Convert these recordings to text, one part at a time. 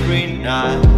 every night.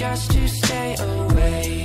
just to stay away.